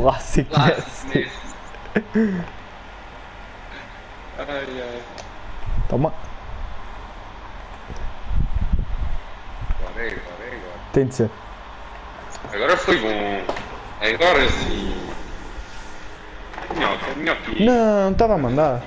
Classic, Clássico Ai, ai. Toma. Parei, parei agora agora. Tem de ser. Agora foi bom. Agora sim. Minhoca, minhoquinha. Não, estava a mandar.